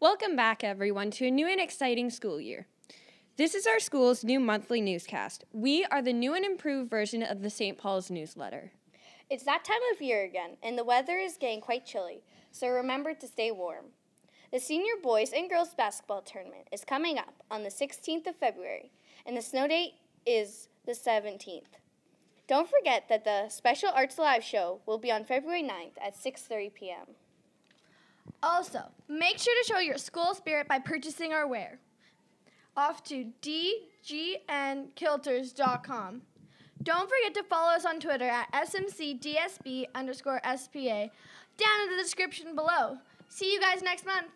Welcome back, everyone, to a new and exciting school year. This is our school's new monthly newscast. We are the new and improved version of the St. Paul's newsletter. It's that time of year again, and the weather is getting quite chilly, so remember to stay warm. The senior boys and girls basketball tournament is coming up on the 16th of February, and the snow date is the 17th. Don't forget that the Special Arts Live show will be on February 9th at 6:30 p.m. Also, make sure to show your school spirit by purchasing our wear. Off to dgnkilters.com. Don't forget to follow us on Twitter at smcdsb underscore SPA down in the description below. See you guys next month.